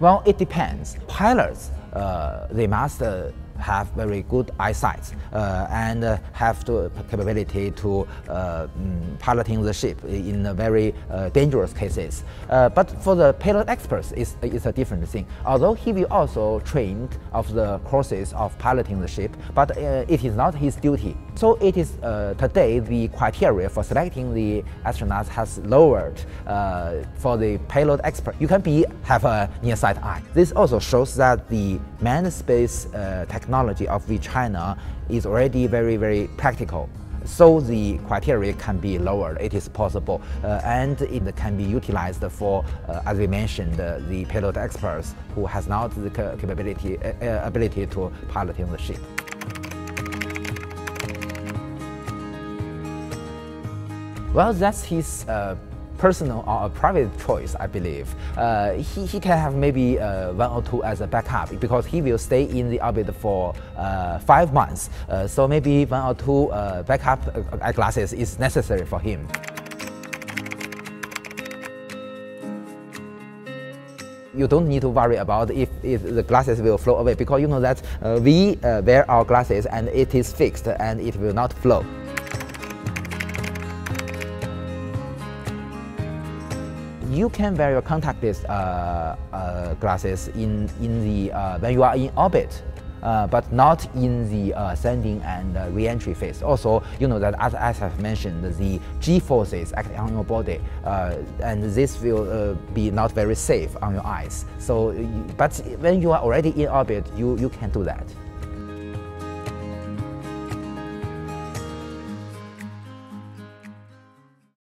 Well, it depends. Pilots, uh, they must uh, have very good eyesight uh, and uh, have the capability to uh, mm, piloting the ship in very uh, dangerous cases. Uh, but for the payload experts, it's, it's a different thing. Although he will also train of the courses of piloting the ship, but uh, it is not his duty. So it is today the criteria for selecting the astronauts has lowered for the payload expert. You can be have a near sight eye. This also shows that the manned space technology technology of China is already very, very practical. So the criteria can be lowered. It is possible, uh, and it can be utilized for, uh, as we mentioned, uh, the payload experts who has not the capability, uh, uh, ability to piloting the ship. Well, that's his uh, personal or a private choice, I believe. Uh, he, he can have maybe uh, one or two as a backup because he will stay in the orbit for uh, five months. Uh, so maybe one or two uh, backup uh, eyeglasses is necessary for him. you don't need to worry about if, if the glasses will flow away because you know that uh, we uh, wear our glasses and it is fixed and it will not flow. You can wear your contactless uh, uh, glasses in, in the, uh, when you are in orbit. Uh, but not in the uh, sending and uh, re-entry phase. Also, you know that as, as I've mentioned, the G forces act on your body, and this will be not very safe on your eyes. So, but when you are already in orbit, you, you can do that.